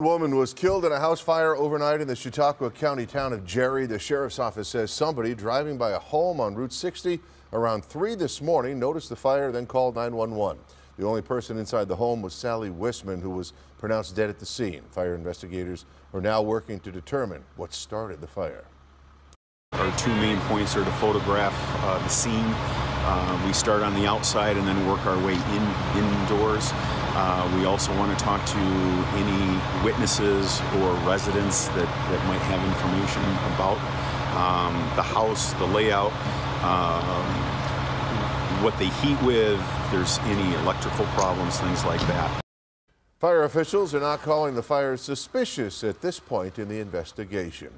woman was killed in a house fire overnight in the Chautauqua County town of Gerry. The sheriff's office says somebody driving by a home on Route 60 around 3 this morning noticed the fire, then called 911. The only person inside the home was Sally Wisman, who was pronounced dead at the scene. Fire investigators are now working to determine what started the fire. Our two main points are to photograph uh, the scene. Uh, we start on the outside and then work our way in indoors. Uh, we also want to talk to any witnesses or residents that, that might have information about um, the house, the layout, um, what they heat with, if there's any electrical problems, things like that. Fire officials are not calling the fire suspicious at this point in the investigation.